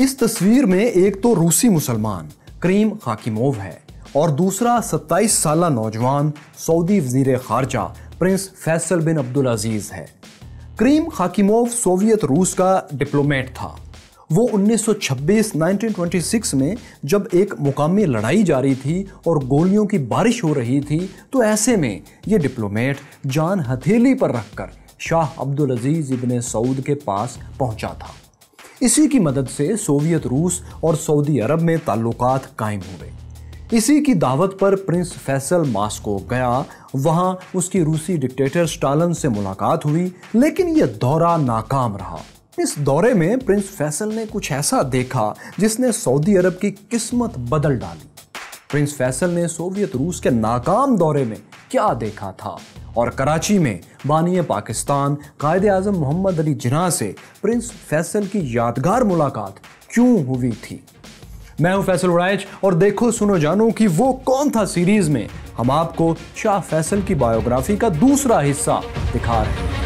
इस तस्वीर में एक तो रूसी मुसलमान, करीम खाकिमोव है, और दूसरा 27 साल नौजवान सऊदी वज़ीर खारजा, prince Faisal bin Abdul Aziz है। करीम खाकिमोव सोवियत रूस का डिप्लोमेट था। वो 1926 1926 में जब एक मुकामी लड़ाई जारी थी और गोलियों की बारिश हो रही थी तो ऐसे में ये डिप्लोमेट जान हथेली पर रखकर शाह अब्दुल अज़ीज़ इबन सऊद के पास पहुँचा था। इसी की मदद से सोवियत रूस और सऊदी अरब में ताल्लुकात कायम हुए इसी की दावत पर प्रिंस फैसल मास्को गया, वहाँ उसकी रूसी डिक्टेटर स्टालन से मुलाकात हुई, लेकिन यह दौरा नाकाम रहा। इस दौरे में प्रिंस फैसल ने कुछ ऐसा देखा जिसने सऊदी अरब की किस्मत बदल डाली। प्रिंस फैसल ने सोवियत रूस के नाकाम दौरे में क्या देखा था? और कराची में बानी पाकिस्तान कायद आज़म मोहम्मद अली जिना से प्रिंस फैसल की यादगार मुलाकात क्यों हुई थी? मैं हूँ फैसल उड़ाइच और देखो, सुनो, जानो कि वो कौन था सीरीज़ में हम आपको शाह फैसल की बायोग्राफी का दूसरा हिस्सा दिखा रहे हैं।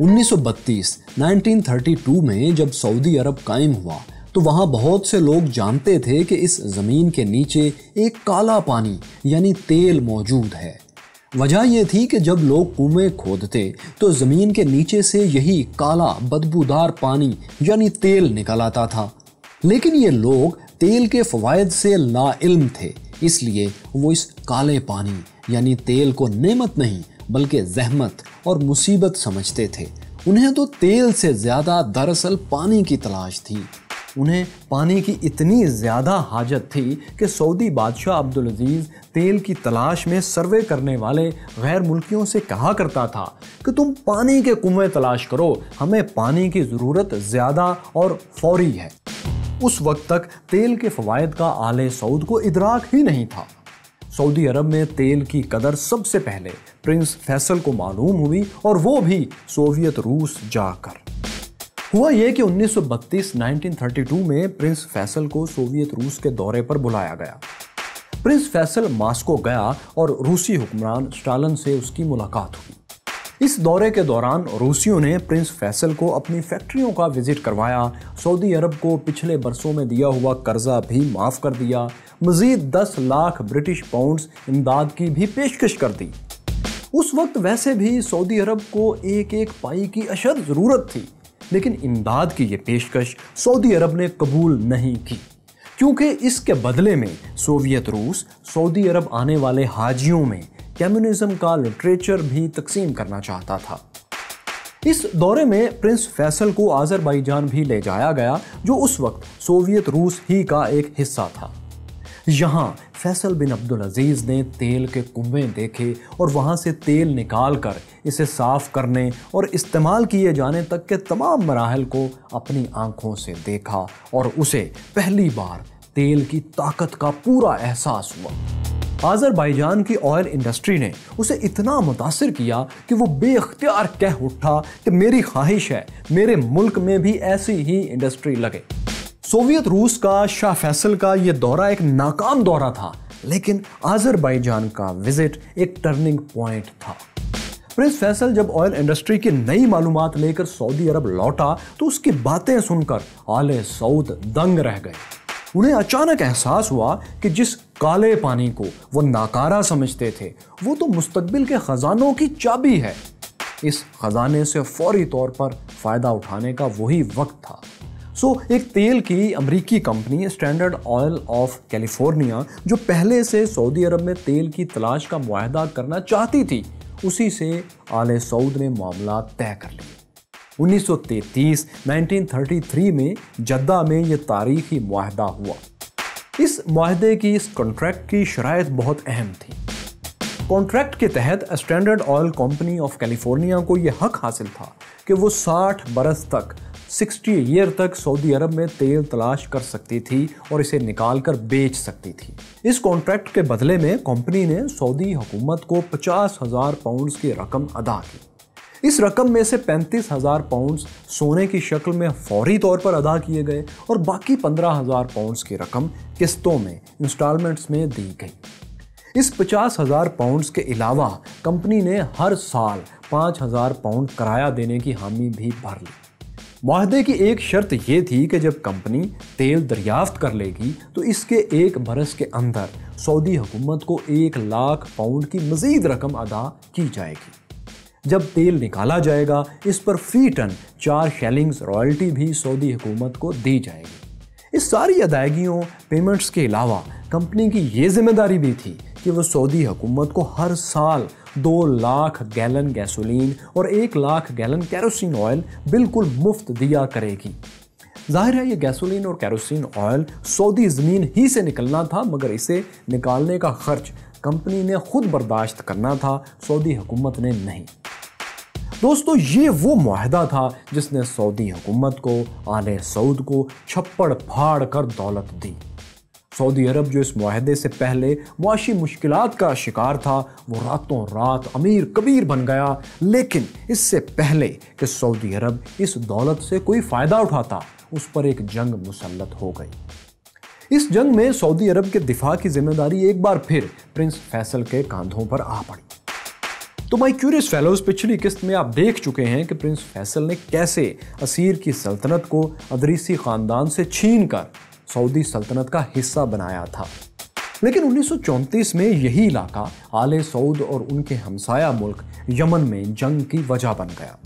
उन्नीस 1932 में जब सऊदी अरब कायम हुआ तो वहाँ बहुत से लोग जानते थे कि इस ज़मीन के नीचे एक काला पानी, यानी तेल मौजूद है। वजह यह थी कि जब लोग कुएँ खोदते तो ज़मीन के नीचे से यही काला, बदबूदार पानी, यानी तेल निकल आता था। लेकिन ये लोग तेल के फवायद से नाइल्म थे, इसलिए वो इस काले पानी, यानी तेल को नेमत नहीं, बल्कि जहमत और मुसीबत समझते थे। उन्हें तो तेल से ज़्यादा दरअसल पानी की तलाश थी। उन्हें पानी की इतनी ज़्यादा हाजत थी कि सऊदी बादशाह अब्दुल अज़ीज़ तेल की तलाश में सर्वे करने वाले गैर मुल्कियों से कहा करता था कि तुम पानी के कुएँ तलाश करो, हमें पानी की ज़रूरत ज़्यादा और फौरी है। उस वक्त तक तेल के फ़वाद का आले सऊद को इदराक ही नहीं था। सऊदी अरब में तेल की कदर सबसे पहले प्रिंस फैसल को मालूम हुई और वो भी सोवियत रूस जाकर। हुआ यह कि 1932 1932 में प्रिंस फैसल को सोवियत रूस के दौरे पर बुलाया गया। प्रिंस फैसल मास्को गया और रूसी हुक्मरान स्टालन से उसकी मुलाकात हुई। इस दौरे के दौरान रूसियों ने प्रिंस फैसल को अपनी फैक्ट्रियों का विज़िट करवाया। सऊदी अरब को पिछले बरसों में दिया हुआ कर्जा भी माफ़ कर दिया। मजीद 10 लाख ब्रिटिश पाउंड्स इमदाद की भी पेशकश कर दी। उस वक्त वैसे भी सऊदी अरब को एक एक पाई की अशद ज़रूरत थी। लेकिन इमदाद की ये पेशकश सऊदी अरब ने कबूल नहीं की। क्योंकि इसके बदले में सोवियत रूस सऊदी अरब आने वाले हाजियों में कम्युनिज्म का लिटरेचर भी तकसीम करना चाहता था। इस दौरे में प्रिंस फैसल को आज़रबाईजान भी ले जाया गया, जो उस वक्त सोवियत रूस ही का एक हिस्सा था। यहाँ फैसल बिन अब्दुल अज़ीज़ ने तेल के कुएँ देखे और वहाँ से तेल निकाल कर इसे साफ़ करने और इस्तेमाल किए जाने तक के तमाम मराहल को अपनी आँखों से देखा और उसे पहली बार तेल की ताकत का पूरा एहसास हुआ। आज़रबाईजान की ऑयल इंडस्ट्री ने उसे इतना मुतासर किया कि वो बेख्तियार कह उठा कि मेरी ख्वाहिश है, मेरे मुल्क में भी ऐसी ही इंडस्ट्री लगे। सोवियत रूस का शाह फैसल का यह दौरा एक नाकाम दौरा था, लेकिन आजरबाईजान का विज़िट एक टर्निंग पॉइंट था। प्रिंस फैसल जब ऑयल इंडस्ट्री की नई मालूम लेकर सऊदी अरब लौटा तो उसकी बातें सुनकर आले सऊद दंग रह गए। उन्हें अचानक एहसास हुआ कि जिस काले पानी को वो नाकारा समझते थे, वो तो मुस्तकबिल के खजानों की चाबी है। इस खजाने से फौरी तौर पर फ़ायदा उठाने का वही वक्त था। सो so, एक तेल की अमरीकी company standard oil of California जो पहले से सऊदी अरब में तेल की तलाश का मुआहदा करना चाहती थी उसी से आले सऊद ने मामला तय कर लिया। 1933 1933 में जद्दा में यह तारीखी माहदा हुआ। इस माहदे की इस कॉन्ट्रैक्ट की शरात बहुत अहम थी। कॉन्ट्रैक्ट के तहत standard oil company of California को यह हक हासिल था कि वो 60 बरस तक 60 ईयर तक सऊदी अरब में तेल तलाश कर सकती थी और इसे निकाल कर बेच सकती थी। इस कॉन्ट्रैक्ट के बदले में कंपनी ने सऊदी हुकूमत को पचास हज़ार पाउंड की रकम अदा की। इस रकम में से पैंतीस हज़ार पाउंड सोने की शक्ल में फौरी तौर पर अदा किए गए और बाकी पंद्रह हज़ार पाउंड की रकम किस्तों में इंस्टॉलमेंट्स में दी गई। इस पचास हज़ार पाउंड के अलावा कंपनी ने हर साल पाँच हज़ार पाउंड किराया देने की हामी भी भर ली। माहदे की एक शर्त यह थी कि जब कंपनी तेल दरियाफ्त कर लेगी तो इसके एक बरस के अंदर सऊदी हुकूमत को एक लाख पाउंड की मजीद रकम अदा की जाएगी। जब तेल निकाला जाएगा, इस पर फ़ी टन चार शेलिंग्स रॉयल्टी भी सऊदी हुकूमत को दी जाएगी। इस सारी अदायगियों पेमेंट्स के अलावा कंपनी की ये ज़िम्मेदारी भी थी कि वह सऊदी हुकूमत को हर साल दो लाख गैलन गैसोलीन और एक लाख गैलन कैरोसिन ऑयल बिल्कुल मुफ़्त दिया करेगी। ज़ाहिर है, ये गैसोलीन और कैरोसिन ऑयल सऊदी ज़मीन ही से निकलना था, मगर इसे निकालने का खर्च कंपनी ने खुद बर्दाश्त करना था, सऊदी हुकूमत ने नहीं। दोस्तों, ये वो माहदा था जिसने सऊदी हुकूमत को, आले सऊद को छप्पड़ फाड़ कर दौलत दी। सऊदी अरब जो इस माहदे से पहले मुआशी मुश्किल का शिकार था, वो रातों रात अमीर कबीर बन गया। लेकिन इससे पहले कि सऊदी अरब इस दौलत से कोई फ़ायदा उठाता, उस पर एक जंग मुसलत हो गई। इस जंग में सऊदी अरब के दिफा की ज़िम्मेदारी एक बार फिर प्रिंस फैसल के कांधों पर आ पड़ी। तो माई क्यूरियस फेलोज पिछली किस्त में आप देख चुके हैं कि प्रिंस फैसल ने कैसे असीर की सल्तनत को अदरीसी खानदान से छीन कर सऊदी सल्तनत का हिस्सा बनाया था। लेकिन उन्नीस में यही इलाका आले सऊद और उनके हमसाया मुल्क यमन में जंग की वजह बन गया।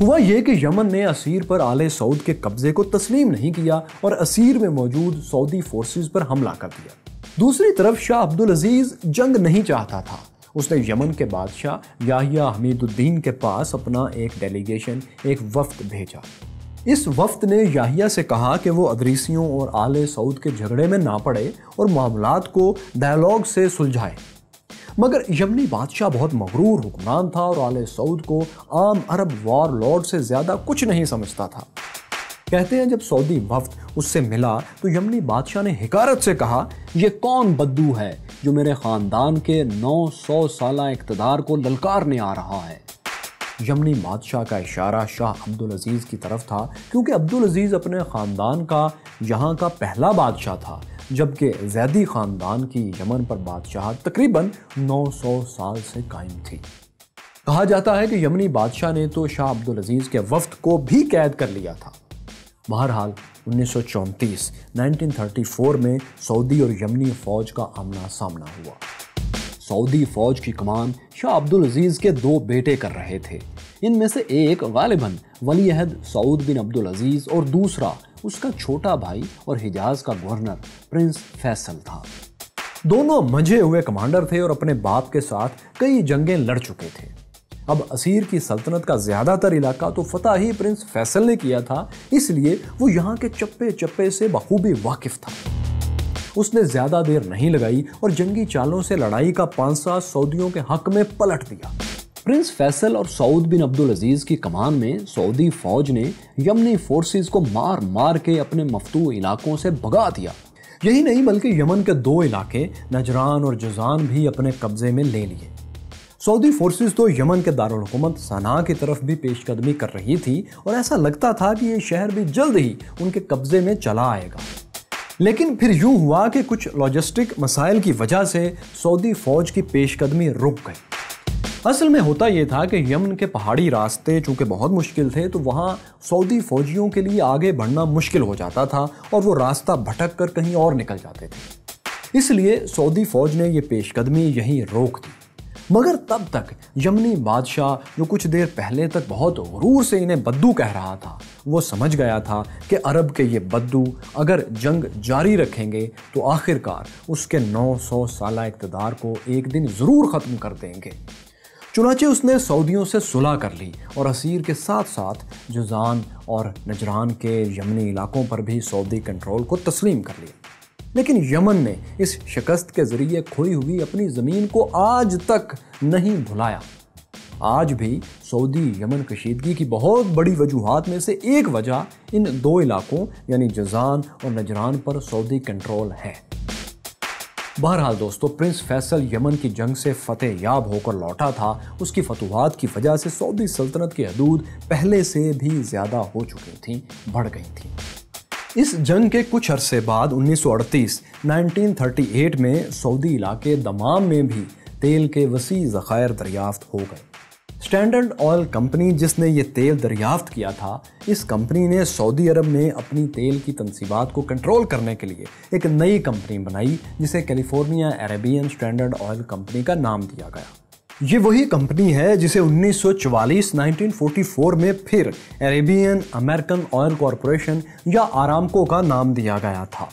हुआ यह कि यमन ने असीर पर आले सऊद के कब्जे को तस्लीम नहीं किया और असीर में मौजूद सऊदी फोर्सेस पर हमला कर दिया। दूसरी तरफ़ शाह अब्दुल अज़ीज़ जंग नहीं चाहता था। उसने यमन के बादशाह याहिया हमीदुद्दीन के पास अपना एक डेलीगेशन, एक वफ्त भेजा। इस वफ्त ने याहिया से कहा कि वो अदरीसियों और आले सऊद के झगड़े में ना पड़े और मामलात को डायलॉग से सुलझाए। मगर यमनी बादशाह बहुत मगरूर हुक्मरान था और आले सऊद को आम अरब वार लॉर्ड से ज़्यादा कुछ नहीं समझता था। कहते हैं जब सऊदी वफ्त उससे मिला तो यमनी बादशाह ने हिकारत से कहा यह कौन बद्दू है जो मेरे ख़ानदान के 900 साल इकतदार को ललकारने आ रहा है? यमनी बादशाह का इशारा शाह अब्दुल अज़ीज़ की तरफ़ था, क्योंकि अब्दुल अज़ीज़ अपने ख़ानदान का, यहाँ का पहला बादशाह था, जबकि जैदी ख़ानदान की यमन पर बादशाह तकरीबन 900 साल से कायम थी। कहा जाता है कि यमनी बादशाह ने तो शाह अब्दुल अज़ीज़ के वफ्त को भी कैद कर लिया था। बहरहाल 1934 1934 में सऊदी और यमनी फ़ौज का आमना सामना हुआ। सऊदी फौज की कमान शाह अब्दुल अज़ीज़ के दो बेटे कर रहे थे। इनमें से एक गालिबन वली अहद सऊद बिन अब्दुल अज़ीज़ और दूसरा उसका छोटा भाई और हिजाज का गवर्नर, प्रिंस फैसल था। दोनों मंझे हुए कमांडर थे और अपने बाप के साथ कई जंगें लड़ चुके थे। अब असीर की सल्तनत का ज़्यादातर इलाका तो फतेह ही प्रिंस फैसल ने किया था, इसलिए वो यहाँ के चप्पे चप्पे से बखूबी वाकिफ था। उसने ज़्यादा देर नहीं लगाई और जंगी चालों से लड़ाई का पांसा सऊदियों के हक में पलट दिया। प्रिंस फैसल और सऊद बिन अब्दुल अज़ीज़ की कमान में सऊदी फौज ने यमनी फोर्सेस को मार मार के अपने मफतू इलाकों से भगा दिया। यही नहीं, बल्कि यमन के दो इलाके, नजरान और जजान भी अपने कब्जे में ले लिए। सऊदी फोर्सेस तो यमन के दारकूमत सना की तरफ़ भी पेशकदमी कर रही थी, और ऐसा लगता था कि ये शहर भी जल्द ही उनके कब्जे में चला आएगा। लेकिन फिर यूँ हुआ कि कुछ लॉजिस्टिक मसाइल की वजह से सऊदी फौज की पेशकदमी रुक गई। असल में होता यह था कि यमन के पहाड़ी रास्ते चूँकि बहुत मुश्किल थे तो वहाँ सऊदी फौजियों के लिए आगे बढ़ना मुश्किल हो जाता था और वो रास्ता भटक कर कहीं और निकल जाते थे। इसलिए सऊदी फौज ने यह पेशकदमी यहीं रोक दी। मगर तब तक यमनी बादशाह जो कुछ देर पहले तक बहुत गुरूर से इन्हें बद्दू कह रहा था, वो समझ गया था कि अरब के ये बद्दू अगर जंग जारी रखेंगे तो आखिरकार उसके 900 साल इकतदार को एक दिन ज़रूर ख़त्म कर देंगे। चुनाचे उसने सऊदियों से सुलह कर ली और असीर के साथ साथ जुजान और नजरान के यमनी इलाकों पर भी सऊदी कंट्रोल को तस्लीम कर लिया। लेकिन यमन ने इस शिकस्त के ज़रिए खोई हुई अपनी ज़मीन को आज तक नहीं भुलाया। आज भी सऊदी यमन कशीदगी की बहुत बड़ी वजूहत में से एक वजह इन दो इलाकों, यानी जजान और नजरान पर सऊदी कंट्रोल है। बहरहाल दोस्तों, प्रिंस फैसल यमन की जंग से फतेह याब होकर लौटा था। उसकी फतवाहत की वजह से सऊदी सल्तनत की हदूद पहले से भी ज़्यादा हो चुकी थी, बढ़ गई थी। इस जंग के कुछ अरसे बाद 1938 1938 में सऊदी इलाके दमाम में भी तेल के वसी ज़ख़ायर दरियाफ्त हो गए। स्टैंडर्ड ऑयल कंपनी जिसने ये तेल दरियाफ्त किया था, इस कंपनी ने सऊदी अरब में अपनी तेल की तनसीबात को कंट्रोल करने के लिए एक नई कंपनी बनाई, जिसे California Arabian standard oil company का नाम दिया गया। ये वही कंपनी है जिसे 1944 1944 में फिर अरेबियन अमेरिकन ऑयल कॉरपोरेशन या आरामको का नाम दिया गया था।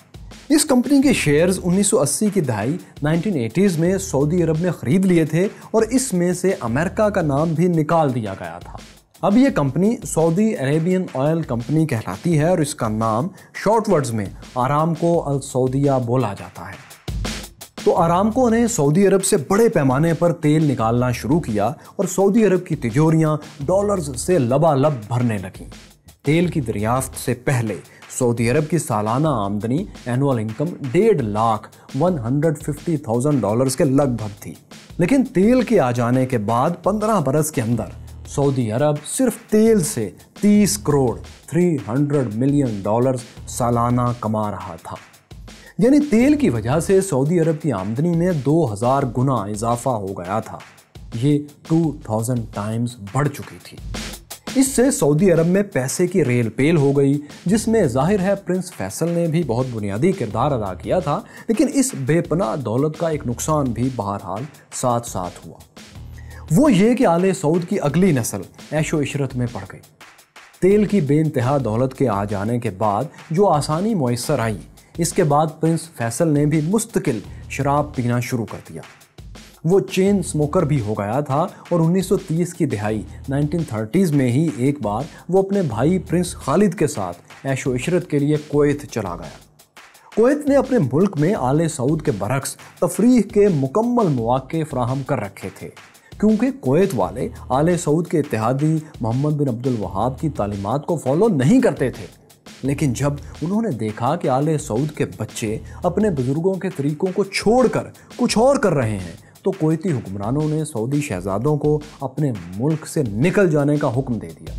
इस कंपनी के शेयर्स 1980 की दहाई 1980s में सऊदी अरब ने खरीद लिए थे और इसमें से अमेरिका का नाम भी निकाल दिया गया था। अब ये company Saudi Arabian oil company कहलाती है और इसका नाम शॉर्ट वर्ड्स में आरामको अल सऊदिया बोला जाता है। तो आरामको ने सऊदी अरब से बड़े पैमाने पर तेल निकालना शुरू किया और सऊदी अरब की तिजोरियाँ डॉलर्स से लबालब भरने लगीं। तेल की दरियाफ्त से पहले सऊदी अरब की सालाना आमदनी एनुअल इनकम डेढ़ lakh one hundred fifty thousand dollars के लगभग थी। लेकिन तेल के आ जाने के बाद पंद्रह बरस के अंदर सऊदी अरब सिर्फ़ तेल से 30 करोड़ 300 मिलियन डॉलर्स सालाना कमा रहा था। यानी तेल की वजह से सऊदी अरब की आमदनी में 2000 गुना इजाफा हो गया था। ये 2000 टाइम्स बढ़ चुकी थी। इससे सऊदी अरब में पैसे की रेल पेल हो गई, जिसमें ज़ाहिर है प्रिंस फैसल ने भी बहुत बुनियादी किरदार अदा किया था, लेकिन इस बेपना दौलत का एक नुकसान भी बहरहाल साथ साथ हुआ। वो ये कि आले सऊद की अगली नस्ल ऐशो इशरत में पड़ गई। तेल की बेनतहा दौलत के आ जाने के बाद जो आसानी मैसर आई इसके बाद प्रिंस फैसल ने भी मुस्तकिल शराब पीना शुरू कर दिया। वो चेन स्मोकर भी हो गया था और 1930 की दिहाई 1930s में ही एक बार वो अपने भाई प्रिंस खालिद के साथ ऐशो इशरत के लिए कोत चला गया। कोत ने अपने मुल्क में आले सऊद के बरक्स, तफरीह के मुकम्मल मौके फ्राहम कर रखे थे, क्योंकि कोत वाले आले सऊद के इतिहादी मोहम्मद बिन अब्दुल वहाब की तालीमत को फॉलो नहीं करते थे। लेकिन जब उन्होंने देखा कि आले सऊद के बच्चे अपने बुज़ुर्गों के तरीकों को छोड़कर कुछ और कर रहे हैं तो कोयती हुक्मरानों ने सऊदी शहजादों को अपने मुल्क से निकल जाने का हुक्म दे दिया।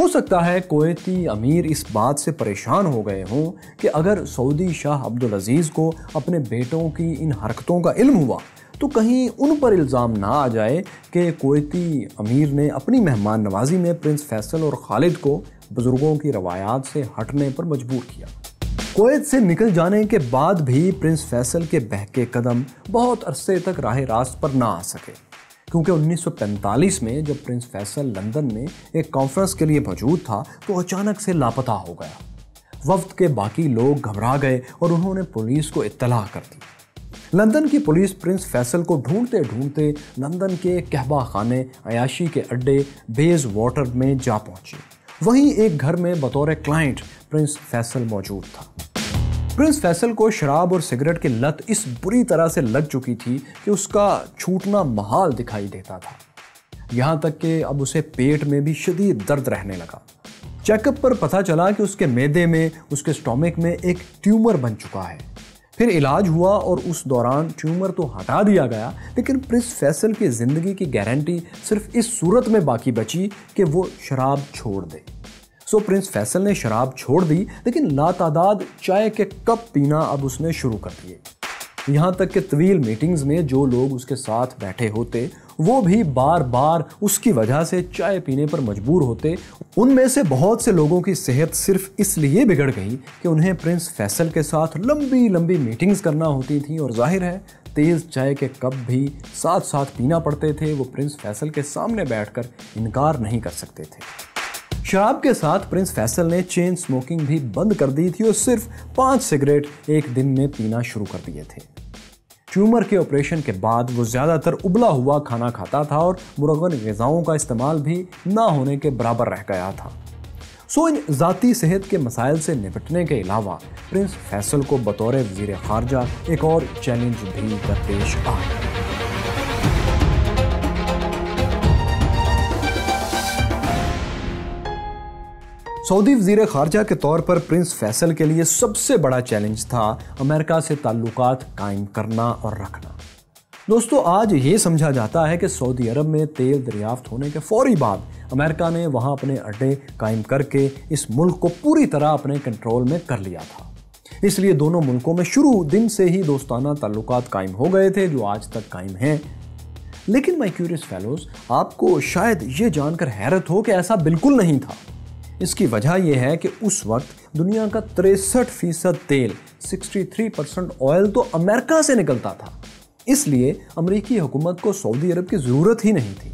हो सकता है कोयती अमीर इस बात से परेशान हो गए हों कि अगर सऊदी शाह अब्दुल अज़ीज़ को अपने बेटों की इन हरकतों का इल्म हुआ तो कहीं उन पर इल्ज़ाम ना आ जाए कि कोयती अमीर ने अपनी मेहमान नवाजी में प्रिंस फैसल और खालिद को बुज़ुर्गों की रवायात से हटने पर मजबूर किया। कोयत से निकल जाने के बाद भी प्रिंस फैसल के बहके कदम बहुत अरसे तक राह रास्त पर ना आ सके। क्योंकि 1945 में जब प्रिंस फैसल लंदन में एक कॉन्फ्रेंस के लिए मौजूद था तो अचानक से लापता हो गया। वफ्त के बाकी लोग घबरा गए और उन्होंने पुलिस को इतला कर दी। लंदन की पुलिस प्रिंस फैसल को ढूंढते ढूंढते लंदन के कहबा खाने, अयाशी के अड्डे, बेज वाटर में जा पहुँची। वहीं एक घर में बतौर क्लाइंट प्रिंस फैसल मौजूद था। प्रिंस फैसल को शराब और सिगरेट की लत इस बुरी तरह से लग चुकी थी कि उसका छूटना महाल दिखाई देता था। यहाँ तक कि अब उसे पेट में भी शदीद दर्द रहने लगा। चेकअप पर पता चला कि उसके मैदे में, उसके स्टोमिक में एक ट्यूमर बन चुका है। फिर इलाज हुआ और उस दौरान ट्यूमर तो हटा दिया गया, लेकिन प्रिंस फैसल की ज़िंदगी की गारंटी सिर्फ़ इस सूरत में बाकी बची कि वो शराब छोड़ दे। सो प्रिंस फैसल ने शराब छोड़ दी, लेकिन लातादाद चाय के कप पीना अब उसने शुरू कर दिए। यहाँ तक कि तवील मीटिंग्स में जो लोग उसके साथ बैठे होते वो भी बार बार उसकी वजह से चाय पीने पर मजबूर होते। उनमें से बहुत से लोगों की सेहत सिर्फ़ इसलिए बिगड़ गई कि उन्हें प्रिंस फैसल के साथ लंबी लंबी मीटिंग्स करना होती थी और ज़ाहिर है, तेज़ चाय के कप भी साथ साथ पीना पड़ते थे, वो प्रिंस फैसल के सामने बैठकर इनकार नहीं कर सकते थे। शराब के साथ प्रिंस फैसल ने चेन स्मोकिंग भी बंद कर दी थी और सिर्फ़ पाँच सिगरेट एक दिन में पीना शुरू कर दिए थे। ट्यूमर के ऑपरेशन के बाद वो ज़्यादातर उबला हुआ खाना खाता था और मुरगन गज़ाओं का इस्तेमाल भी ना होने के बराबर रह गया था। सो इन ज़ाती सेहत के मसाइल से निपटने के अलावा प्रिंस फैसल को बतौर वज़ीर खारजा एक और चैलेंज भी दरपेश आया सऊदी वज़ीर खारजा के तौर पर प्रिंस फैसल के लिए सबसे बड़ा चैलेंज था अमेरिका से ताल्लुक कायम करना और रखना। दोस्तों, आज ये समझा जाता है कि सऊदी अरब में तेल दरियाफ्त होने के फौरी बाद अमेरिका ने वहाँ अपने अड्डे कायम करके इस मुल्क को पूरी तरह अपने कंट्रोल में कर लिया था। इसलिए दोनों मुल्कों में शुरू दिन से ही दोस्ताना ताल्लुक कायम हो गए थे, जो आज तक कायम हैं। लेकिन माई क्यूरियस फेलोज आपको शायद ये जानकर हैरत हो कि ऐसा बिल्कुल नहीं था। इसकी वजह यह है कि उस वक्त दुनिया का तिरसठ फ़ीसद तेल 63 परसेंट ऑयल तो अमेरिका से निकलता था। इसलिए अमरीकी हुकूमत को सऊदी अरब की ज़रूरत ही नहीं थी।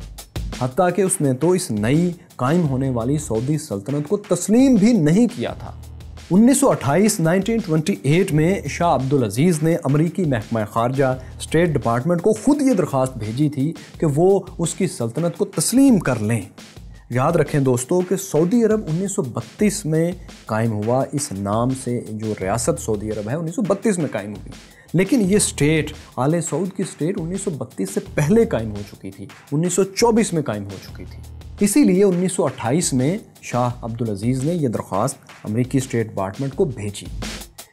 हती कि उसने तो इस नई कायम होने वाली सऊदी सल्तनत को तस्लीम भी नहीं किया था। 1928 1928 में शाह अब्दुल अज़ीज़ ने अमरीकी महकमा खारजा स्टेट डिपार्टमेंट को खुद ये दरख्वास्त भेजी थी कि वो उसकी सल्तनत को तस्लीम कर लें। याद रखें दोस्तों कि सऊदी अरब 1932 में कायम हुआ। इस नाम से जो रियासत सऊदी अरब है 1932 में कायम हुई। लेकिन ये स्टेट, आले सऊद की स्टेट 1932 से पहले कायम हो चुकी थी। 1924 में कायम हो चुकी थी। इसीलिए 1928 में शाह अब्दुल अज़ीज़ ने यह दरख्वास्त अमरीकी स्टेट डिपार्टमेंट को भेजी।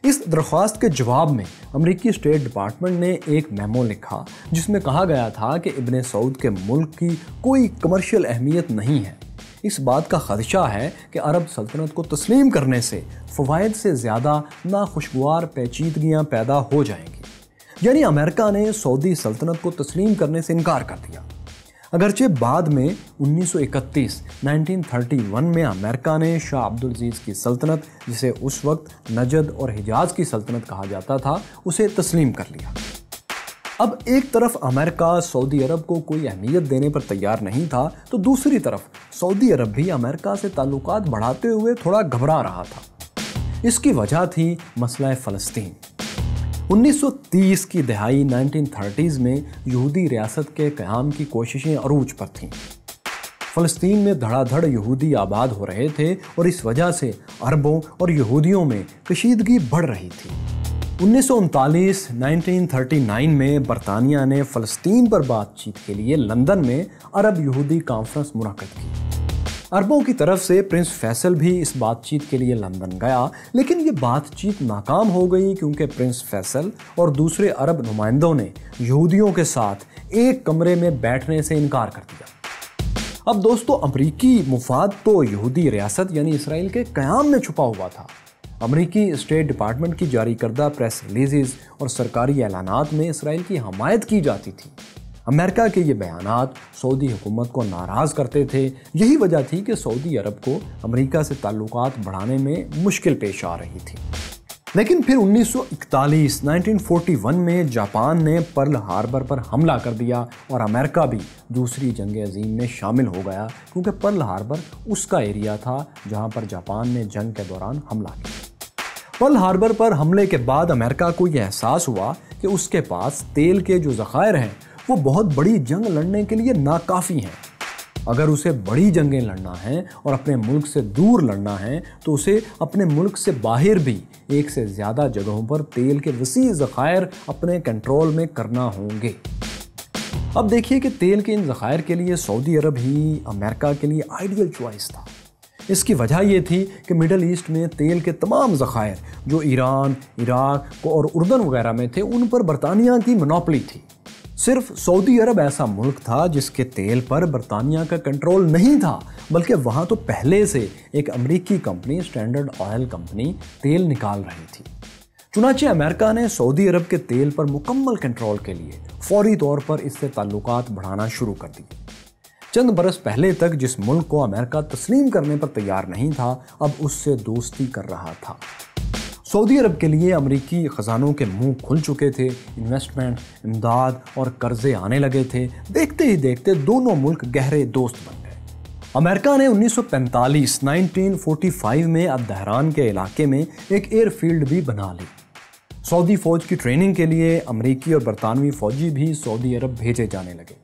इस दरख्वास्त के जवाब में अमरीकी स्टेट डिपार्टमेंट ने एक मेमो लिखा, जिसमें कहा गया था कि इबन सऊद के मुल्क की कोई कमर्शियल अहमियत नहीं है। इस बात का खदशा है कि अरब सल्तनत को तस्लीम करने से फ़वाद से ज़्यादा नाखुशगवार पेचीदगियाँ पैदा हो जाएँगी। यानी अमेरिका ने सऊदी सल्तनत को तस्लीम करने से इनकार कर दिया। अगरचे बाद में 1931 1931 में अमेरिका ने शाह अब्दुल अज़ीज़ की सल्तनत, जिसे उस वक्त नजद और हिजाज की सल्तनत कहा जाता था, उसे तस्लीम कर लिया। अब एक तरफ़ अमेरिका सऊदी अरब को कोई अहमियत देने पर तैयार नहीं था तो दूसरी तरफ़ सऊदी अरब भी अमेरिका से ताल्लुकात बढ़ाते हुए थोड़ा घबरा रहा था। इसकी वजह थी मसला फ़लस्तीन। 1930 की दहाई 1930s में यहूदी रियासत के क़्याम की कोशिशें अरूज पर थीं। फ़लस्तीन में धड़ाधड़ यहूदी आबाद हो रहे थे और इस वजह से अरबों और यहूदियों में कशीदगी बढ़ रही थी। उन्नीस 1939 में बरतानिया ने फ़लस्तीन पर बातचीत के लिए लंदन में अरब यहूदी कॉन्फ्रेंस मुनद की। अरबों की तरफ़ से प्रिंस फैसल भी इस बातचीत के लिए लंदन गया, लेकिन ये बातचीत नाकाम हो गई क्योंकि प्रिंस फैसल और दूसरे अरब नुमाइंदों ने यहूदियों के साथ एक कमरे में बैठने से इनकार कर दिया। अब दोस्तों, अमरीकी मुफाद तो यहूदी रियासत यानी इसराइल के क़याम में छुपा हुआ था। अमरीकी स्टेट डिपार्टमेंट की जारी करदा प्रेस रिलीज़ और सरकारी ऐलानात में इसराइल की हमायत की जाती थी। अमेरिका के ये बयान सऊदी हुकूमत को नाराज़ करते थे। यही वजह थी कि सऊदी अरब को अमेरिका से ताल्लुक बढ़ाने में मुश्किल पेश आ रही थी। लेकिन फिर 1941 1941 में जापान ने पर्ल हार्बर पर हमला कर दिया और अमेरिका भी दूसरी जंग अजीम में शामिल हो गया, क्योंकि पर्ल हार्बर उसका एरिया था जहाँ पर जापान ने जंग के दौरान हमला किया। पर्ल हार्बर पर हमले के बाद अमेरिका को यह एहसास हुआ कि उसके पास तेल के जो ज़खायर हैं, वो बहुत बड़ी जंग लड़ने के लिए नाकाफ़ी हैं। अगर उसे बड़ी जंगें लड़ना है और अपने मुल्क से दूर लड़ना है तो उसे अपने मुल्क से बाहर भी एक से ज़्यादा जगहों पर तेल के वसी ज़खायर अपने कंट्रोल में करना होंगे। अब देखिए कि तेल के इन ज़खायर के लिए सऊदी अरब ही अमेरिका के लिए आइडियल चॉइस था। इसकी वजह ये थी कि मिडल ईस्ट में तेल के तमाम ज़खायर जो ईरान, इराक और उर्दन वगैरह में थे, उन पर बरतानिया की मनोपली थी। सिर्फ़ सऊदी अरब ऐसा मुल्क था जिसके तेल पर बरतानिया का कंट्रोल नहीं था, बल्कि वहाँ तो पहले से एक अमरीकी कंपनी स्टैंडर्ड ऑयल कंपनी तेल निकाल रही थी। चुनाचे अमेरिका ने सऊदी अरब के तेल पर मुकम्मल कंट्रोल के लिए फौरी तौर पर इससे ताल्लुकात बढ़ाना शुरू कर दिए। चंद बरस पहले तक जिस मुल्क को अमेरिका तस्लीम करने पर तैयार नहीं था, अब उससे दोस्ती कर रहा था। सऊदी अरब के लिए अमरीकी ख़जानों के मुँह खुल चुके थे इन्वेस्टमेंट इमदाद और कर्जे आने लगे थे। देखते ही देखते दोनों मुल्क गहरे दोस्त बन गए। अमेरिका ने 1945 1945 में अब दहरान के इलाके में एक एयरफील्ड भी बना ली। सऊदी फौज की ट्रेनिंग के लिए अमरीकी और बरतानवी फौजी भी सऊदी अरब भेजे जाने लगे।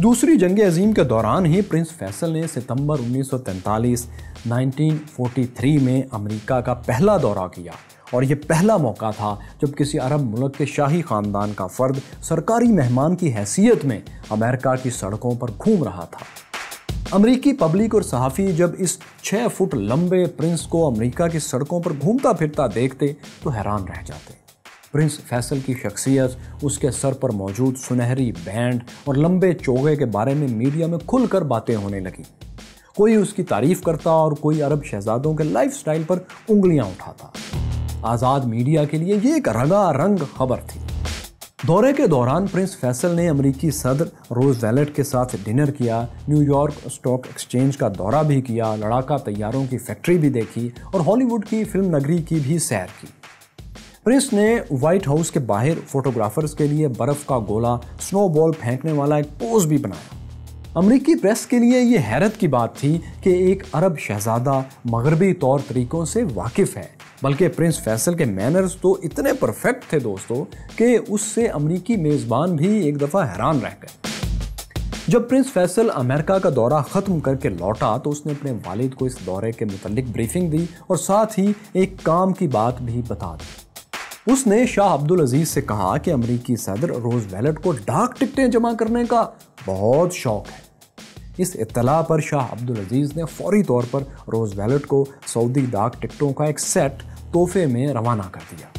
दूसरी जंग अजीम के दौरान ही प्रिंस फैसल ने सितंबर 1943 1943 में अमेरिका का पहला दौरा किया। और ये पहला मौका था जब किसी अरब मुल्क के शाही ख़ानदान का फ़र्द सरकारी मेहमान की हैसियत में अमेरिका की सड़कों पर घूम रहा था। अमरीकी पब्लिक और सहाफ़ी जब इस छः फुट लंबे प्रिंस को अमेरिका की सड़कों पर घूमता फिरता देखते तो हैरान रह जाते। प्रिंस फैसल की शख्सियत, उसके सर पर मौजूद सुनहरी बैंड और लंबे चोगे के बारे में मीडिया में खुलकर बातें होने लगी। कोई उसकी तारीफ़ करता और कोई अरब शहजादों के लाइफ पर उंगलियाँ उठाता। आज़ाद मीडिया के लिए ये एक रंगा रंग खबर थी। दौरे के दौरान प्रिंस फैसल ने अमेरिकी सदर रोज वैलेट के साथ डिनर किया न्यूयॉर्क स्टॉक एक्सचेंज का दौरा भी किया, लड़ाका तैयारों की फैक्ट्री भी देखी और हॉलीवुड की फ़िल्म नगरी की भी सैर की। प्रिंस ने व्हाइट हाउस के बाहर फोटोग्राफर्स के लिए बर्फ़ का गोला, स्नोबॉल फेंकने वाला एक पोज भी बनाया। अमरीकी प्रेस के लिए ये हैरत की बात थी कि एक अरब शहजादा मगरबी तौर तरीकों से वाकिफ है। बल्कि प्रिंस फैसल के मैनर्स तो इतने परफेक्ट थे दोस्तों कि उससे अमरीकी मेज़बान भी एक दफ़ा हैरान रह गए। जब प्रिंस फैसल अमेरिका का दौरा ख़त्म करके लौटा तो उसने अपने वालिद को इस दौरे के मुतलिक ब्रीफिंग दी और साथ ही एक काम की बात भी बता दी। उसने शाह अब्दुल अज़ीज़ से कहा कि अमरीकी सदर रोज वैलेट को डाक टिकटें जमा करने का बहुत शौक है। इस इतला पर शाह अब्दुल अज़ीज़ ने फौरी तौर पर रोज़ वैलट को सऊदी डाक टिकटों का एक सेट तोहफे में रवाना कर दिया।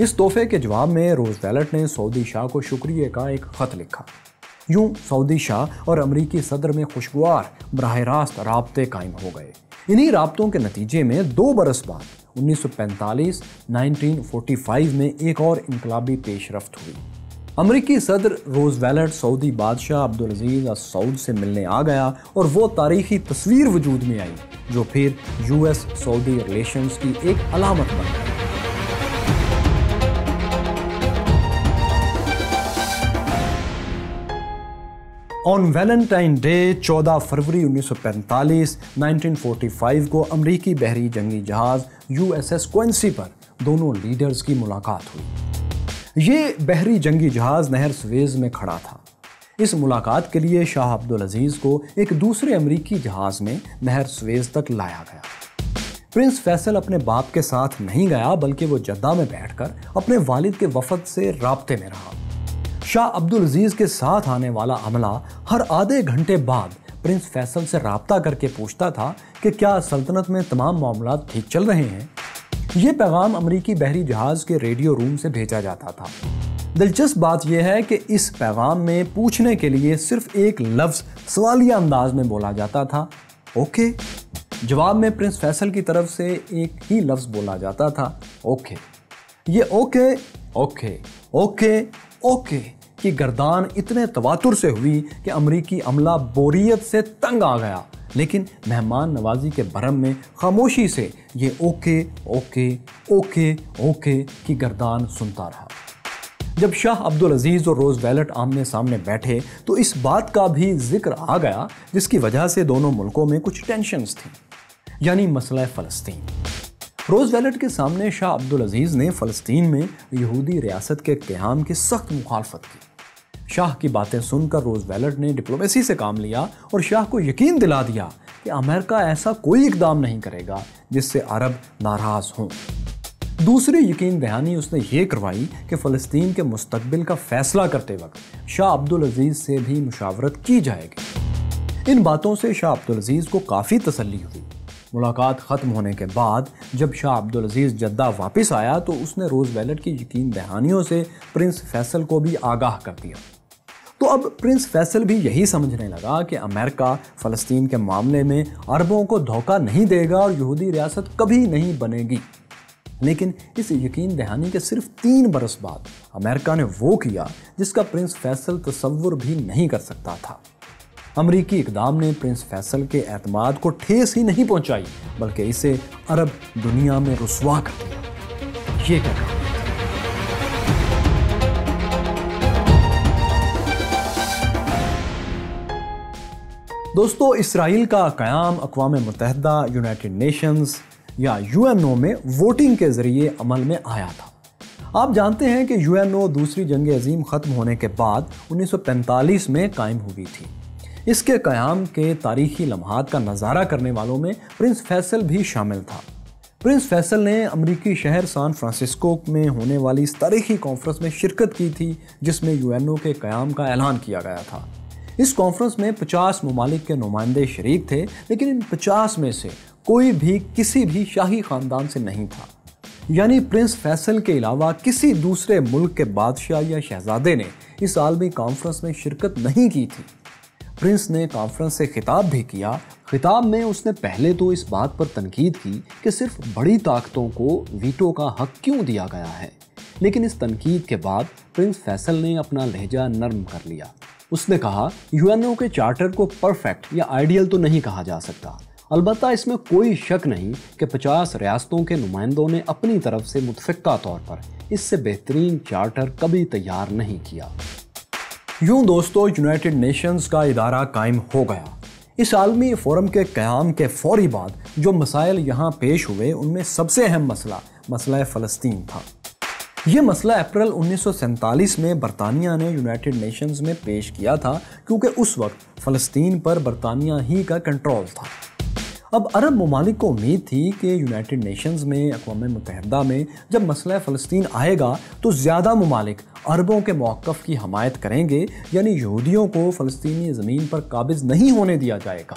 इस तोहफे के जवाब में रोज़ वैलेट ने सऊदी शाह को शुक्रिया का एक ख़त लिखा। यूँ सऊदी शाह और अमरीकी सदर में खुशगवार बरह रास्त रबते कायम हो गए। इन्हीं रबतों के नतीजे में दो बरस बाद 1945 1945 में एक और इनकलाबी पेशरफ हुई। अमरीकी सदर रोज वैलट सऊदी बादशाह अब्दुल अज़ीज़ सऊद से मिलने आ गया और वो तारीखी तस्वीर वजूद में आई, जो फिर यूएस सऊदी रिलेशंस की एक अलामत बन गई। ऑन वैलेंटाइन डे 14 फरवरी 1945 1945 को अमरीकी बहरी जंगी जहाज़ यूएसएस क्वेंसी पर दोनों लीडर्स की मुलाकात हुई। ये बहरी जंगी जहाज़ नहर सवेज में खड़ा था। इस मुलाकात के लिए शाह अब्दुल अज़ीज़ को एक दूसरे अमरीकी जहाज़ में नहर सवेज तक लाया गया। प्रिंस फैसल अपने बाप के साथ नहीं गया, बल्कि वो जद्दा में बैठकर अपने वालिद के वफद से रबते में रहा। शाह अब्दुल अज़ीज़ के साथ आने वाला अमला हर आधे घंटे बाद प्रिंस फैसल से रबता करके पूछता था कि क्या सल्तनत में तमाम मामला ठीक चल रहे हैं। ये पैगाम अमरीकी बहरी जहाज़ के रेडियो रूम से भेजा जाता था। दिलचस्प बात यह है कि इस पैगाम में पूछने के लिए सिर्फ़ एक लफ्ज सवालिया अंदाज में बोला जाता था। ओके। जवाब में प्रिंस फैसल की तरफ़ से एक ही लफ्ज बोला जाता था। ओके। ये ओके ओके ओके ओके, की गर्दान इतने तवातुर से हुई कि अमरीकी अमला बोरियत से तंग आ गया। लेकिन मेहमान नवाजी के भरम में खामोशी से ये ओके ओके ओके ओके, की गर्दान सुनता रहा। जब शाह अब्दुल अज़ीज़ और रोज़ वैलट आमने सामने बैठे तो इस बात का भी ज़िक्र आ गया, जिसकी वजह से दोनों मुल्कों में कुछ टेंशन्स थी, यानी मसला फ़लस्तीन। रोज़ वैलट के सामने शाह अब्दुल अज़ीज़ ने फ़लस्तीन में यहूदी रियासत के क्याम की सख्त मुखालफत की। शाह की बातें सुनकर रोज वैलट ने डिप्लोमेसी से काम लिया और शाह को यकीन दिला दिया कि अमेरिका ऐसा कोई इकदाम नहीं करेगा जिससे अरब नाराज़ हों। दूसरी यकीन दहानी उसने ये करवाई कि फ़लस्तीन के मुस्तबिल का फैसला करते वक्त शाह अब्दुल अज़ीज़ से भी मुशावरत की जाएगी। इन बातों से शाह अब्दुल अज़ीज़ को काफ़ी तसल्ली हुई। मुलाकात ख़त्म होने के बाद जब शाह अब्दुल अज़ीज़ जद्दा वापस आया तो उसने रोज़ वैलेट की यकीन दहानियों से प्रिंस फैसल को भी आगाह कर दिया। तो अब प्रिंस फैसल भी यही समझने लगा कि अमेरिका फ़लस्तीन के मामले में अरबों को धोखा नहीं देगा और यहूदी रियासत कभी नहीं बनेगी। लेकिन इस यकीन दहानी के सिर्फ़ तीन बरस बाद अमेरिका ने वो किया, जिसका प्रिंस फैसल तस्वुर भी नहीं कर सकता था। अमरीकी इकदाम ने प्रिंस फैसल के एतमाद को ठेस ही नहीं पहुंचाई, बल्कि इसे अरब दुनिया में रसवा कर दिया। ये क्या कहा दोस्तों, इसराइल का क़याम अकवा मुतहदा यूनाइटेड नेशंस या यूएनओ में वोटिंग के ज़रिए अमल में आया था। आप जानते हैं कि यूएनओ दूसरी जंग अजीम ख़त्म होने के बाद 1945 में कायम हुई थी। इसके क़याम के तारीखी लम्हात का नज़ारा करने वालों में प्रिंस फैसल भी शामिल था। प्रिंस फैसल ने अमरीकी शहर सान फ्रांसिस्को में होने वाली इस तारीखी कॉन्फ्रेंस में शिरकत की थी, जिसमें यूएनओ के क़याम का ऐलान किया गया था। इस कॉन्फ्रेंस में 50 ममालिक के नुमाइंदे शरीक थे, लेकिन इन 50 में से कोई भी किसी भी शाही ख़ानदान से नहीं था। यानी प्रिंस फैसल के अलावा किसी दूसरे मुल्क के बादशाह या शहजादे ने इस आलमी कॉन्फ्रेंस में शिरकत नहीं की थी। प्रिंस ने कॉन्फ्रेंस से खिताब भी किया। खिताब में उसने पहले तो इस बात पर तनकीद की कि सिर्फ़ बड़ी ताकतों को वीटो का हक क्यों दिया गया है। लेकिन इस तनकीद के बाद प्रिंस फैसल ने अपना लहजा नरम कर लिया। उसने कहा, यूएनओ के चार्टर को परफेक्ट या आइडियल तो नहीं कहा जा सकता। अलबत् इसमें कोई शक नहीं कि 50 रियासतों के नुमाइंदों ने अपनी तरफ़ से मुतफ़ा तौर पर इससे बेहतरीन चार्टर कभी तैयार नहीं किया। यूँ दोस्तों यूनाइटेड नेशंस का इदारा कायम हो गया। इस आलमी फोरम के क्याम के फौरी बाद जो मसाइल यहाँ पेश हुए, उनमें सबसे अहम मसला मसला फ़लस्तीन था। यह मसला अप्रैल उन्नीस में बरतानिया ने यूनाइटेड नेशंस में पेश किया था, क्योंकि उस वक्त फ़लस्तीन पर बरतानिया ही का कंट्रोल था। अब अरब ममालिक को उम्मीद थी कि यूनाइटेड नेशंस में अकवा मुतहदा में, जब मसला फ़लस्तीन आएगा तो ज़्यादा ममालिक अरबों के मौक़ की हमायत करेंगे, यानी यहूदियों को फ़लस्तनी ज़मीन पर काबिज नहीं होने दिया जाएगा।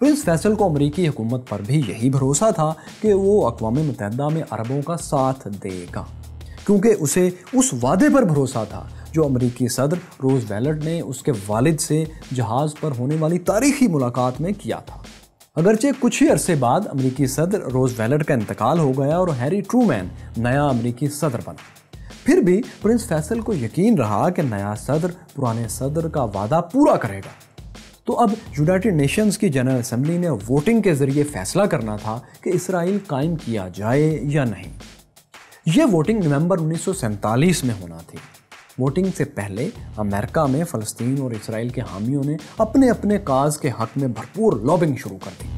प्रिंस फैसल को अमरीकी हुकूमत पर भी यही भरोसा था कि वो अकवा मुतहदा में अरबों का साथ देगा, क्योंकि उसे उस वादे पर भरोसा था, जो अमरीकी सदर रोज़ वैलट ने उसके वालिद से जहाज़ पर होने वाली तारीखी मुलाकात में किया था। अगरचे कुछ ही अरसे बाद अमरीकी सदर रोज वैलट का इंतकाल हो गया और हैरी ट्रूमैन नया अमरीकी सदर बना। फिर भी प्रिंस फैसल को यकीन रहा कि नया सदर, पुराने सदर का वादा पूरा करेगा। तो अब यूनाइटेड नेशंस की जनरल असेंबली ने वोटिंग के ज़रिए फैसला करना था कि इसराइल कायम किया जाए या नहीं। यह वोटिंग नवंबर उन्नीस सौ सैंतालीस में होना थी। वोटिंग से पहले अमेरिका में फ़लस्तीन और इसराइल के हामियों ने अपने अपने काज के हक में भरपूर लॉबिंग शुरू कर दी।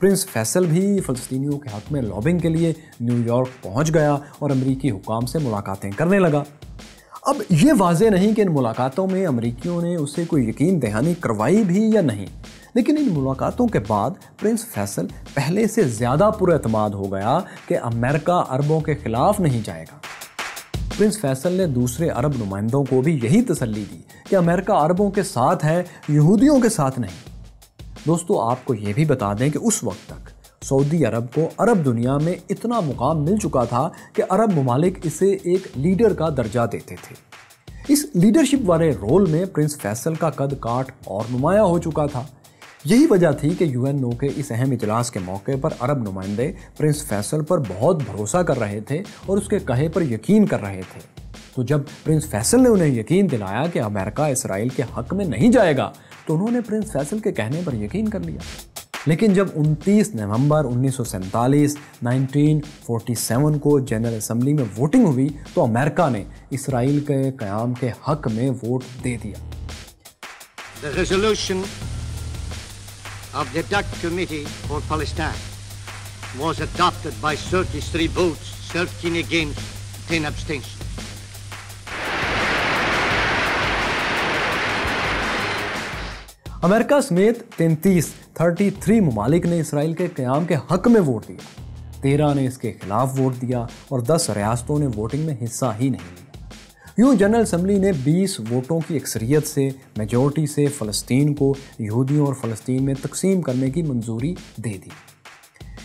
प्रिंस फैसल भी फ़लस्तीनियों के हक में लॉबिंग के लिए न्यूयॉर्क पहुँच गया और अमरीकी हुकाम से मुलाकातें करने लगा। अब ये वाजे नहीं कि इन मुलाकातों में अमरीकियों ने उसे कोई यकीन दहानी करवाई भी या नहीं, लेकिन इन मुलाकातों के बाद प्रिंस फैसल पहले से ज़्यादा पुरमाद हो गया कि अमेरिका अरबों के खिलाफ नहीं जाएगा। प्रिंस फैसल ने दूसरे अरब नुमाइंदों को भी यही तसल्ली दी कि अमेरिका अरबों के साथ है, यहूदियों के साथ नहीं। दोस्तों, आपको ये भी बता दें कि उस वक्त तक सऊदी अरब को अरब दुनिया में इतना मुकाम मिल चुका था कि अरब ममालिक इसे एक लीडर का दर्जा देते थे। इस लीडरशिप वाले रोल में प्रिंस फैसल का कद काट और नुमाया हो चुका था। यही वजह थी कि यूएनओ के इस अहम इजलास के मौके पर अरब नुमाइंदे प्रिंस फैसल पर बहुत भरोसा कर रहे थे और उसके कहे पर यकीन कर रहे थे। तो जब प्रिंस फैसल ने उन्हें यकीन दिलाया कि अमेरिका इसराइल के हक में नहीं जाएगा तो उन्होंने प्रिंस फैसल के कहने पर यकीन कर लिया। लेकिन जब 29 नवंबर उन्नीस 1947 को जनरल असम्बली में वोटिंग हुई तो अमेरिका ने इसराइल के क्याम के हक में वोट दे दिया। Of the DUC Committee for Palestine was adopted by 33 votes, 13 against, 10 abstentions. America समेत 33 33 ममालिक ने इसराइल के क्याम के हक में वोट दिया तेरह ने इसके खिलाफ वोट दिया और 10 रियासतों ने वोटिंग में हिस्सा ही नहीं लिया यूँ जनरल असम्बली ने 20 वोटों की अक्सरियत से, मेजोरिटी से फ़लस्तीन को यहूदियों और फ़लस्तीन में तकसीम करने की मंजूरी दे दी।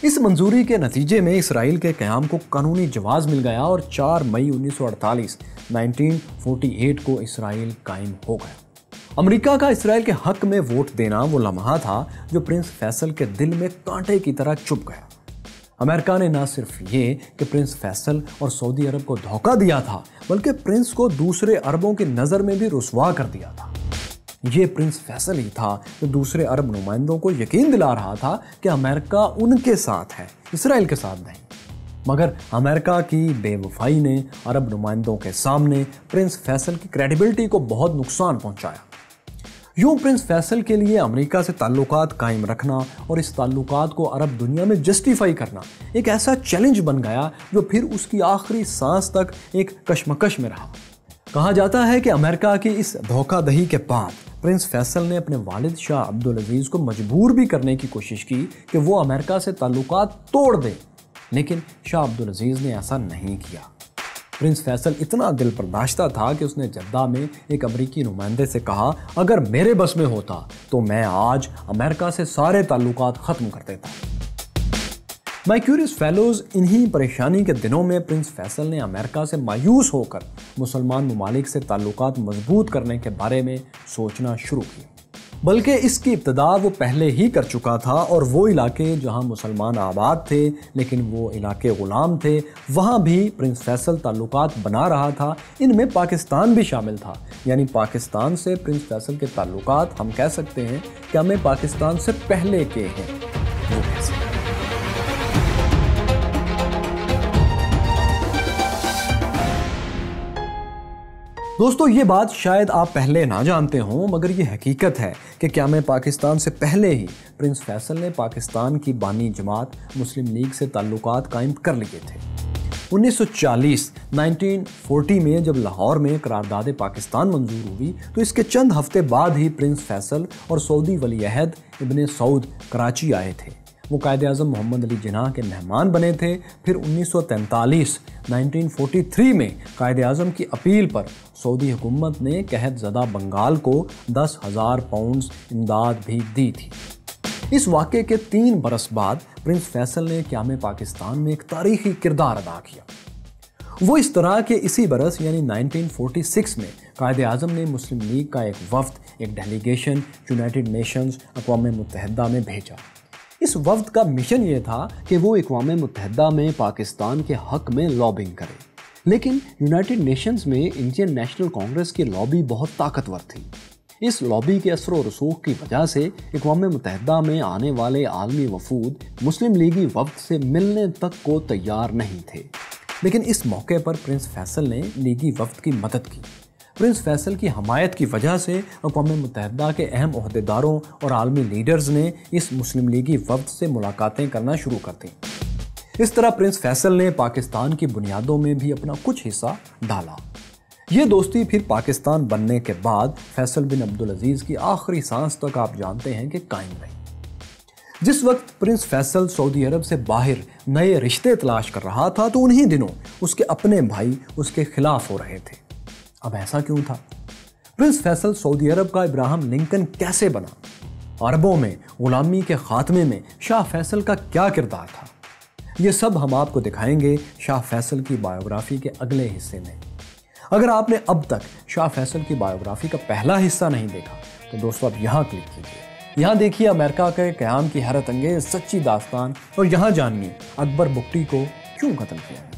इस मंजूरी के नतीजे में इसराइल के क़्याम को कानूनी जवाज़ मिल गया और 4 मई 1948 1948 को इसराइल कायम हो गया। अमेरिका का इसराइल के हक में वोट देना वो लम्हा था जो प्रिंस फैसल के दिल में कांटे की तरह चुप गया। अमेरिका ने ना सिर्फ़ ये कि प्रिंस फैसल और सऊदी अरब को धोखा दिया था, बल्कि प्रिंस को दूसरे अरबों की नज़र में भी रसवा कर दिया था। ये प्रिंस फैसल ही था जो तो दूसरे अरब नुमाइंदों को यकीन दिला रहा था कि अमेरिका उनके साथ है, इसराइल के साथ नहीं। मगर अमेरिका की बेवफाई ने अरब नुमाइंदों के सामने प्रिंस फैसल की क्रेडिबिलिटी को बहुत नुकसान पहुँचाया। यूँ प्रिंस फैसल के लिए अमेरिका से ताल्लुकात कायम रखना और इस ताल्लुकात को अरब दुनिया में जस्टिफाई करना एक ऐसा चैलेंज बन गया जो फिर उसकी आखिरी सांस तक एक कशमकश में रहा। कहा जाता है कि अमेरिका की इस धोखादही के बाद प्रिंस फैसल ने अपने वालिद शाह अब्दुल अज़ीज़ को मजबूर भी करने की कोशिश की कि वो अमेरिका से ताल्लुकात तोड़ दे। लेकिन शाह अब्दुल अज़ीज़ ने ऐसा नहीं किया। प्रिंस फैसल इतना दिल बर्दाश्ता था कि उसने जद्दा में एक अमरीकी नुमाइंदे से कहा, अगर मेरे बस में होता तो मैं आज अमेरिका से सारे ताल्लुक ख़त्म कर देता। माई क्यूरियस फेलोज इन्हीं परेशानी के दिनों में प्रिंस फैसल ने अमेरिका से मायूस होकर मुसलमान ममालिक से ताल्लुकात मज़बूत करने के बारे में सोचना शुरू किया। बल्कि इसकी इब्तदा वो पहले ही कर चुका था और वो इलाके जहाँ मुसलमान आबाद थे, लेकिन वो इलाके ग़ुलाम थे, वहाँ भी प्रिंस फैसल ताल्लुक बना रहा था। इनमें पाकिस्तान भी शामिल था। यानी पाकिस्तान से प्रिंस फैसल के ताल्लुक हम कह सकते हैं कि हमें पाकिस्तान से पहले के हैं। दोस्तों, ये बात शायद आप पहले ना जानते हों, मगर ये हकीकत है कि क्या मैं पाकिस्तान से पहले ही प्रिंस फैसल ने पाकिस्तान की बानी जमात, मुस्लिम लीग से ताल्लुक कायम कर लिए थे। 1940 1940 में जब लाहौर में करारदाद पाकिस्तान मंजूर हुई तो इसके चंद हफ़्ते बाद ही प्रिंस फैसल और सऊदी वली अहद इबन सऊद कराची आए थे। वो कायद अजम मोहम्मद अली जिना के मेहमान बने थे, फिर 1943 1943 में कायद अजम की अपील पर सऊदी हुकूमत ने कहत ज़दा बंगाल को दस हज़ार पाउंड इमदाद भी दी थी। इस वाक़े के तीन बरस बाद प्रिंस फैसल ने क्याम पाकिस्तान में एक तारीखी किरदार अदा किया। वो इस तरह के इसी बरस, यानी 1946 में कायद अजम ने मुस्लिम लीग का एक वफ्द, एक डेलीगेशन, यूनाइटेड नेशंस अकवा मुतहदा में भेजा। इस वफ्द का मिशन ये था कि वो अकवा मुतहदा में पाकिस्तान के हक में लॉबिंग करे। लेकिन यूनाइटेड नेशंस में इंडियन नेशनल कांग्रेस की लॉबी बहुत ताकतवर थी। इस लॉबी के असर रसूख की वजह से अकवा मुतहदा में आने वाले आलमी वफूद मुस्लिम लीगी वफ्द से मिलने तक को तैयार नहीं थे। लेकिन इस मौके पर प्रिंस फैसल ने लीगी वफ्द की मदद की। प्रिंस फैसल की हमायत की वजह से अकवा मुतहदा के अहम अहदेदारों और आलमी लीडर्स ने इस मुस्लिम लीगी वफ्द से मुलाकातें करना शुरू कर दी। इस तरह प्रिंस फैसल ने पाकिस्तान की बुनियादों में भी अपना कुछ हिस्सा डाला। ये दोस्ती फिर पाकिस्तान बनने के बाद फैसल बिन अब्दुल अज़ीज़ की आखिरी सांस तक आप जानते हैं कि कायम रही। जिस वक्त प्रिंस फैसल सऊदी अरब से बाहर नए रिश्ते तलाश कर रहा था तो उन्हीं दिनों उसके अपने भाई उसके खिलाफ हो रहे थे। अब ऐसा क्यों था? प्रिंस फैसल सऊदी अरब का इब्राहिम लिंकन कैसे बना? अरबों में, गुलामी के खात्मे में शाह फैसल का क्या किरदार था? ये सब हम आपको दिखाएँगे शाह फैसल की बायोग्राफी के अगले हिस्से में। अगर आपने अब तक शाह फैसल की बायोग्राफी का पहला हिस्सा नहीं देखा तो दोस्तों आप यहाँ क्लिक कीजिए। यहाँ देखिए अमेरिका के क्याम की हैरत अंगेज, सच्ची दास्तान, और यहाँ जानिए अकबर बुकटी को क्यों कत्ल किया